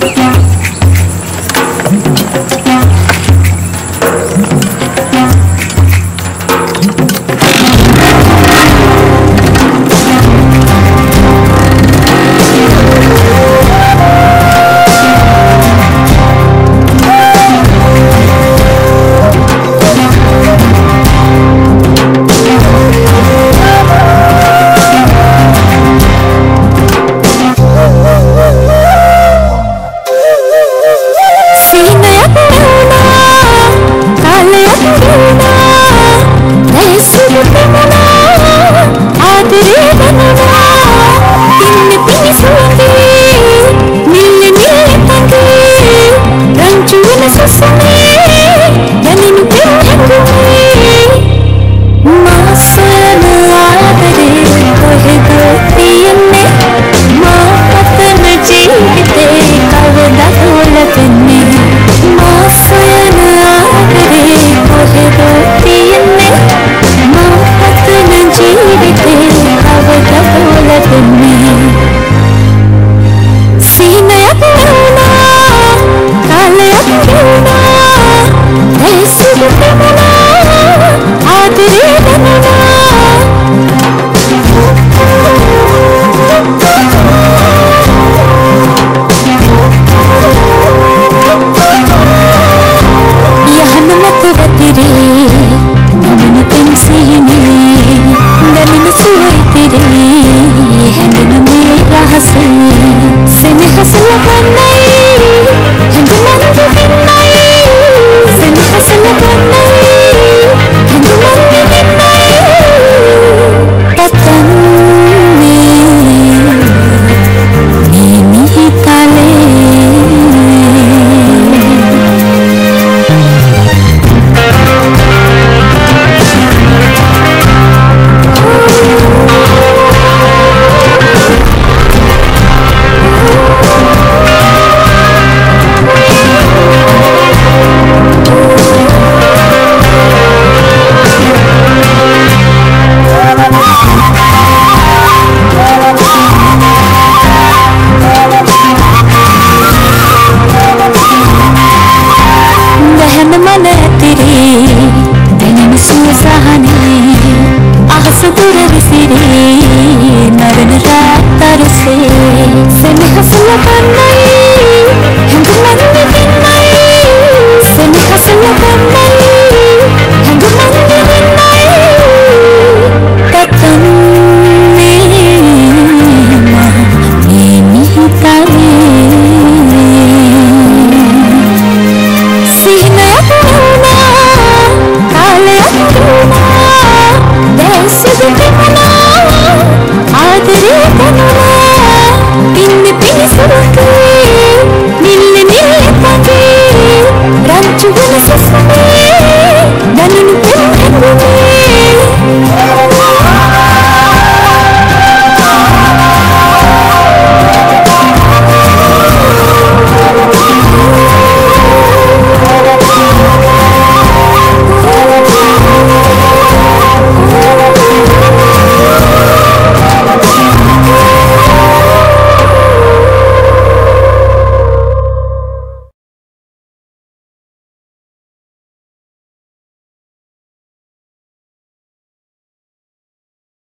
Nah. Me hace